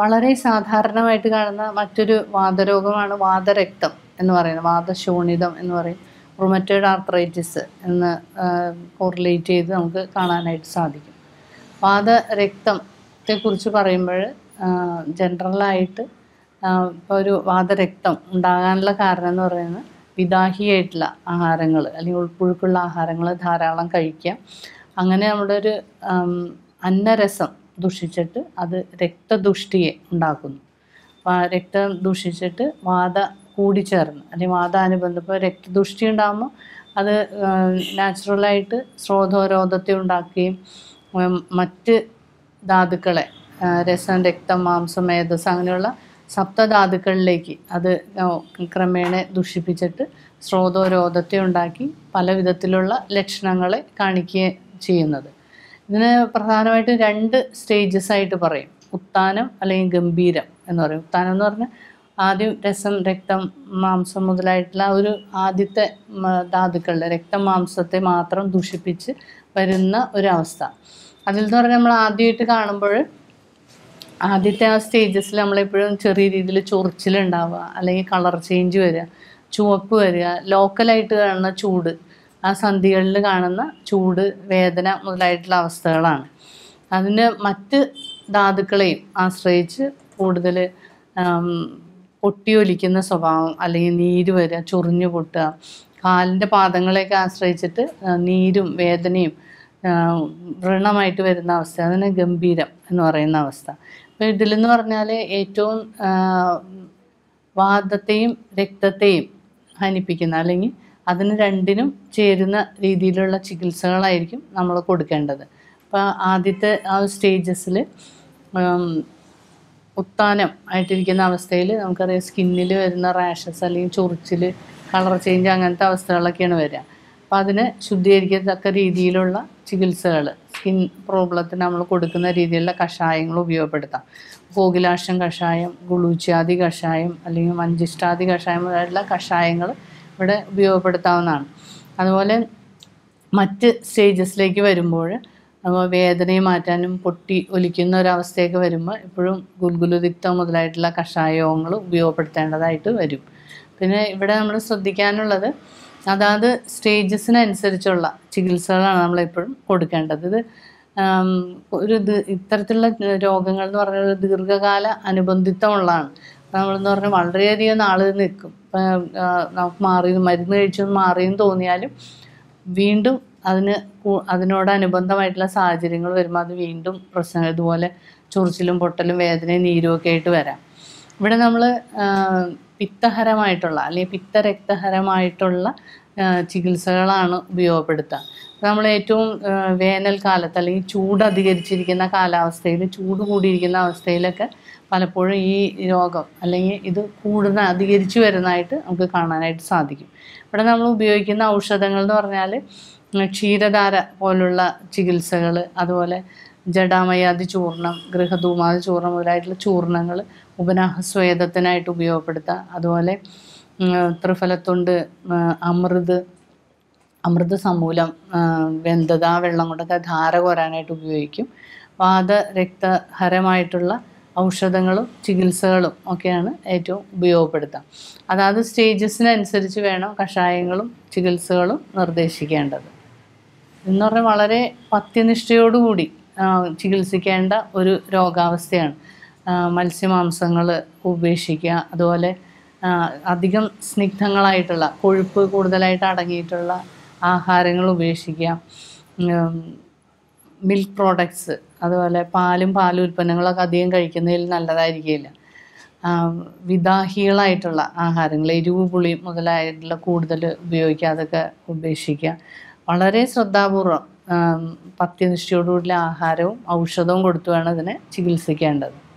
വളരെ സാധാരണമായിട്ട് കാണുന്ന മറ്റൊരു വാതരോഗമാണ് വാതരക്തം എന്ന് പറയുന്നത്. വാതശോണിതം എന്ന് പറയും. റുമറ്റോയിഡ് ആർത്രൈറ്റിസ് എന്ന് കോറിലേറ്റ് ചെയ്ത് നമുക്ക് കാണാനായിട്ട് സാധിക്കും. വാതരക്തത്തെക്കുറിച്ച് പറയുമ്പോൾ ജനറലായിട്ട് ഇപ്പോൾ ഒരു വാതരക്തം ഉണ്ടാകാനുള്ള കാരണം എന്ന് പറയുന്നത് വിദാഹിയായിട്ടുള്ള ആഹാരങ്ങൾ അല്ലെങ്കിൽ ഉൾപ്പുഴുക്കുള്ള ആഹാരങ്ങൾ ധാരാളം കഴിക്കുക അങ്ങനെ നമ്മുടെ ഒരു അന്നരസം ദുഷിച്ചിട്ട് അത് രക്തദുഷ്ടിയെ ഉണ്ടാക്കുന്നു. ആ രക്തം ദുഷിച്ചിട്ട് വാത കൂടിച്ചേർന്ന്. അല്ലെങ്കിൽ വാതാനുബന്ധം ഇപ്പോൾ രക്തദുഷ്ടി ഉണ്ടാകുമ്പോൾ അത് നാച്ചുറലായിട്ട് സ്രോതോരോധത്തെ ഉണ്ടാക്കുകയും മറ്റ് ധാതുക്കളെ രസം രക്തം മാംസം മേധസ് അങ്ങനെയുള്ള സപ്തധാതുക്കളിലേക്ക് അത് ക്രമേണ ദുഷിപ്പിച്ചിട്ട് സ്രോതോരോധത്തെ ഉണ്ടാക്കി പല വിധത്തിലുള്ള ലക്ഷണങ്ങളെ കാണിക്കുകയും ചെയ്യുന്നത്. ഇതിന് പ്രധാനമായിട്ടും രണ്ട് സ്റ്റേജസ് ആയിട്ട് പറയും. ഉത്താനം അല്ലെങ്കിൽ ഗംഭീരം എന്ന് പറയും. ഉത്താനം എന്ന് പറഞ്ഞാൽ ആദ്യം രസം രക്തം മാംസം മുതലായിട്ടുള്ള ഒരു ആദ്യത്തെ ധാതുക്കളുടെ രക്തം മാംസത്തെ മാത്രം ദൂഷിപ്പിച്ച് വരുന്ന ഒരവസ്ഥ. അതിൽ എന്ന് പറഞ്ഞാൽ നമ്മൾ ആദ്യമായിട്ട് കാണുമ്പോൾ ആദ്യത്തെ ആ സ്റ്റേജസിൽ നമ്മളെപ്പോഴും ചെറിയ രീതിയിൽ ചൊറിച്ചിലുണ്ടാവുക അല്ലെങ്കിൽ കളർ ചേഞ്ച് വരിക ചുവപ്പ് വരിക ലോക്കലായിട്ട് കാണുന്ന ചൂട്. ആ സന്ധികളിൽ കാണുന്ന ചൂട് വേദന മുതലായിട്ടുള്ള അവസ്ഥകളാണ്. അതിന് മറ്റ് ധാതുക്കളെയും ആശ്രയിച്ച് കൂടുതൽ പൊട്ടിയൊലിക്കുന്ന സ്വഭാവം അല്ലെങ്കിൽ നീര് വരിക ചൊറിഞ്ഞു പൊട്ടുക കാലിന്റെ പാദങ്ങളെയൊക്കെ ആശ്രയിച്ചിട്ട് നീരും വേദനയും വ്രണമായിട്ട് വരുന്ന അവസ്ഥ അതിന് ഗംഭീരം എന്ന് പറയുന്ന അവസ്ഥ. അപ്പോൾ ഇതിലെന്ന് പറഞ്ഞാൽ ഏറ്റവും വാദത്തെയും രക്തത്തെയും ഹനിപ്പിക്കുന്ന അല്ലെങ്കിൽ അതിന് രണ്ടിനും ചേരുന്ന രീതിയിലുള്ള ചികിത്സകളായിരിക്കും നമ്മൾ കൊടുക്കേണ്ടത്. അപ്പോൾ ആദ്യത്തെ ആ സ്റ്റേജസിൽ ഉത്താനം ആയിട്ടിരിക്കുന്ന അവസ്ഥയിൽ നമുക്കറിയാം സ്കിന്നിൽ വരുന്ന റാഷസ് അല്ലെങ്കിൽ ചൊറിച്ചിൽ കളർ ചേഞ്ച് അങ്ങനത്തെ അവസ്ഥകളൊക്കെയാണ് വരിക. അപ്പം അതിന് ശുദ്ധീകരിക്കത്തക്ക രീതിയിലുള്ള ചികിത്സകൾ സ്കിൻ പ്രോബ്ലത്തിന് നമ്മൾ കൊടുക്കുന്ന രീതിയിലുള്ള കഷായങ്ങൾ ഉപയോഗപ്പെടുത്താം. കോകിലാക്ഷം കഷായം ഗുളൂച്ചാതി കഷായം അല്ലെങ്കിൽ മഞ്ചിഷ്ടാതി കഷായം മുതലായിട്ടുള്ള കഷായങ്ങൾ ഇവിടെ ഉപയോഗപ്പെടുത്താവുന്നതാണ്. അതുപോലെ മറ്റ് സ്റ്റേജസിലേക്ക് വരുമ്പോൾ അപ്പോൾ വേദനയെ മാറ്റാനും പൊട്ടി ഒലിക്കുന്ന ഒരവസ്ഥയൊക്കെ വരുമ്പോൾ എപ്പോഴും ഗുൽഗുലുതിക്തം മുതലായിട്ടുള്ള കഷായങ്ങൾ ഉപയോഗപ്പെടുത്തേണ്ടതായിട്ട് വരും. പിന്നെ ഇവിടെ നമ്മൾ ശ്രദ്ധിക്കാനുള്ളത് അതാത് സ്റ്റേജസിനനുസരിച്ചുള്ള ചികിത്സകളാണ് നമ്മളെപ്പോഴും കൊടുക്കേണ്ടത്. ഇത് ഒരു ഇത്തരത്തിലുള്ള രോഗങ്ങൾ എന്ന് പറഞ്ഞാൽ ദീർഘകാല അനുബന്ധിത്വമുള്ളതാണ് നമ്മളെന്ന് പറഞ്ഞാൽ വളരെയധികം നാൾ നിൽക്കും. നമുക്ക് മാറി മരുന്ന് കഴിച്ചൊന്ന് മാറിയെന്ന് തോന്നിയാലും വീണ്ടും അതിന് അതിനോട് അതിനോടനുബന്ധമായിട്ടുള്ള സാഹചര്യങ്ങൾ വരുമ്പോൾ അത് വീണ്ടും പ്രശ്നം ഇതുപോലെ ചൊറിച്ചിലും പൊട്ടലും വേദനയും നീരും ഒക്കെ ആയിട്ട് വരാം. ഇവിടെ നമ്മൾ പിത്തഹരമായിട്ടുള്ള അല്ലെങ്കിൽ പിത്തരക്തഹരമായിട്ടുള്ള ചികിത്സകളാണ് ഉപയോഗപ്പെടുത്തുക നമ്മൾ ഏറ്റവും വേനൽക്കാലത്ത് അല്ലെങ്കിൽ ചൂട് അധികരിച്ചിരിക്കുന്ന കാലാവസ്ഥയിൽ ചൂട് കൂടിയിരിക്കുന്ന അവസ്ഥയിലൊക്കെ പലപ്പോഴും ഈ രോഗം അല്ലെങ്കിൽ ഇത് കൂടുന്ന അധികരിച്ചു വരുന്നതായിട്ട് നമുക്ക് കാണാനായിട്ട് സാധിക്കും. ഇവിടെ നമ്മൾ ഉപയോഗിക്കുന്ന ഔഷധങ്ങൾ എന്ന് പറഞ്ഞാൽ ക്ഷീരധാര പോലുള്ള ചികിത്സകൾ അതുപോലെ ജഡാമയാതി ചൂർണം ഗൃഹധൂമാതി ചൂർണം മുതലായിട്ടുള്ള ചൂർണങ്ങൾ ഉപനാഹസ്വേദത്തിനായിട്ട് ഉപയോഗപ്പെടുത്തുക അതുപോലെ ത്രിഫലത്തുണ്ട് അമൃത് അമൃത സമൂലം വെന്തത വെള്ളം കൊണ്ടൊക്കെ ധാര കോരാനായിട്ട് ഉപയോഗിക്കും. വാദ രക്തഹരമായിട്ടുള്ള ഔഷധങ്ങളും ചികിത്സകളും ഒക്കെയാണ് ഏറ്റവും ഉപയോഗപ്പെടുത്തുക അതാത് സ്റ്റേജസിനനുസരിച്ച് വേണം കഷായങ്ങളും ചികിത്സകളും നിർദ്ദേശിക്കേണ്ടത്. എന്ന് പറഞ്ഞാൽ വളരെ പത്യനിഷ്ഠയോടുകൂടി ചികിത്സിക്കേണ്ട ഒരു രോഗാവസ്ഥയാണ്. മത്സ്യമാംസങ്ങൾ ഉപേക്ഷിക്കുക അതുപോലെ അധികം സ്നിഗ്ധങ്ങളായിട്ടുള്ള കൊഴുപ്പ് കൂടുതലായിട്ട് അടങ്ങിയിട്ടുള്ള ആഹാരങ്ങൾ ഉപേക്ഷിക്കുക മിൽക്ക് പ്രോഡക്ട്സ് അതുപോലെ പാലും പാൽ ഉൽപ്പന്നങ്ങളൊക്കെ അധികം കഴിക്കുന്നതിൽ നല്ലതായിരിക്കില്ല. വിദാഹികളായിട്ടുള്ള ആഹാരങ്ങൾ എരിവ് പുളി മുതലായിട്ടുള്ള കൂടുതൽ ഉപയോഗിക്കുക അതൊക്കെ ഉപേക്ഷിക്കുക. വളരെ ശ്രദ്ധാപൂർവം ആ, പത്യനിഷ്ഠയോടുകൂടിയ ആഹാരവും ഔഷധവും കൊടുത്തു വേണം ഇതിനെ ചികിത്സിക്കേണ്ടത്.